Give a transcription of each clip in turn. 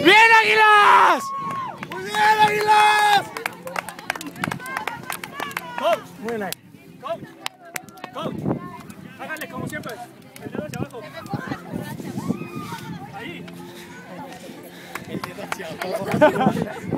¡Bien, Águilas! ¡Muy bien, Águilas! ¡Coach! Muy bien, ¡Coach! ¡Coach! Háganle como siempre. El dedo hacia abajo. Ahí. El dedo hacia abajo.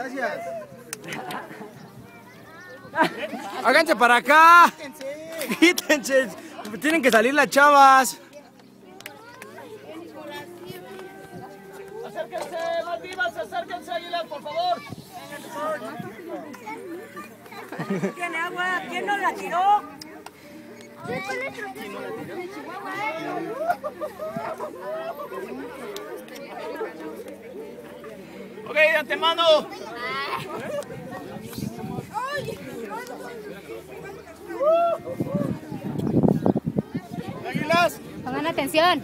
gracias. Háganse para acá. Quítense. Tienen que salir las chavas. Acérquense, más vivas, acérquense, Águilas, por favor. ¿Tiene agua? ¿Quién no la tiró? Ok, de antemano. Águilas. Pongan atención.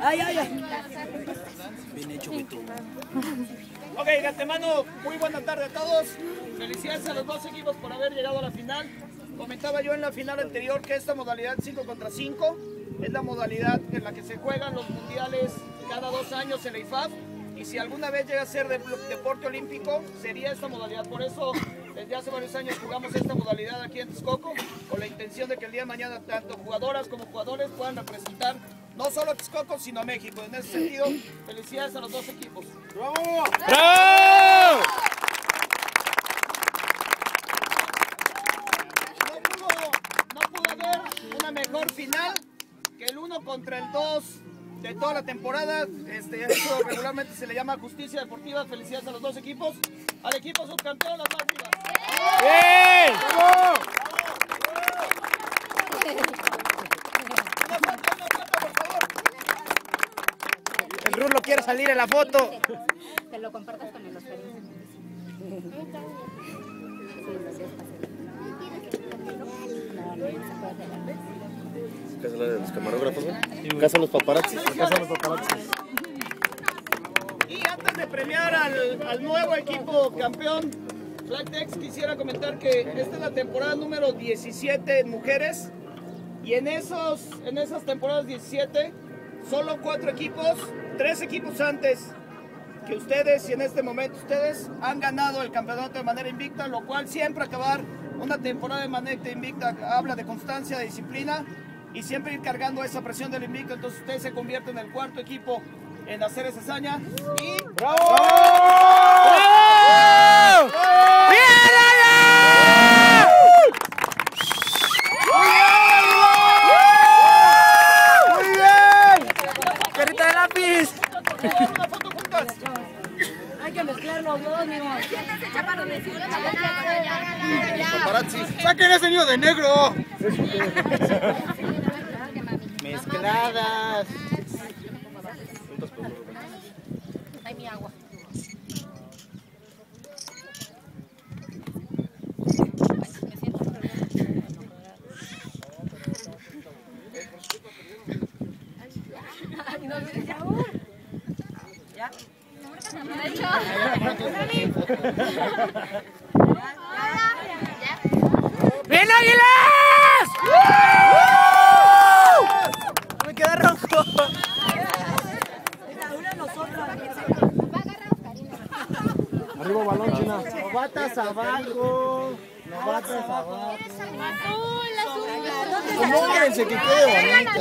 Ay, ay, ay. Ok, de antemano, muy buena tarde a todos. Felicidades a los dos equipos por haber llegado a la final. Comentaba yo en la final anterior que esta modalidad 5 contra 5 es la modalidad en la que se juegan los mundiales cada dos años en la IFAB. Y si alguna vez llega a ser de- deporte olímpico, sería esta modalidad. Por eso, desde hace varios años jugamos esta modalidad aquí en Texcoco, con la intención de que el día de mañana tanto jugadoras como jugadores puedan representar no solo a Texcoco, sino a México. En ese sentido, felicidades a los dos equipos. ¡Bravo! no pudo, no pudo haber una mejor final que el 1 contra el 2 de toda la temporada. Este, esto regularmente se le llama justicia deportiva. Felicidades a los dos equipos. Al equipo subcampeón, las más vivas. ¡Bien! Favor. El Rulo quiere salir en la foto. Te lo compartas con el Oscarín. Acá es la de los camarógrafos, ¿no? Acá son los paparazzis. Los paparazzis. Y antes de premiar al, al nuevo equipo campeón, Flatex, quisiera comentar que esta es la temporada número 17 en mujeres. Y en, esos, en esas temporadas 17, solo cuatro equipos, tres equipos antes que ustedes y en este momento ustedes han ganado el campeonato de manera invicta, lo cual siempre acabar una temporada de manera invicta habla de constancia, de disciplina y siempre ir cargando esa presión del invicto. Entonces ustedes se convierten en el cuarto equipo en hacer esa hazaña y ¡Bravo! ¡Bien, Águila! ¡Muy bien! ¡Carita de lápiz! una foto juntas. Hay que mezclar los dos, mi amor. ¡Saquen ese niño de negro! Mezcladas. Ay, mi agua. Ya. Ya. De hecho, ¡Bien, Águilas! Me queda rojo. Una, una nosotros. Arriba balón, China. Novatas abajo. Novatas abajo. ¿Dónde Móvense, que quede bonita.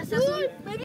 Azul.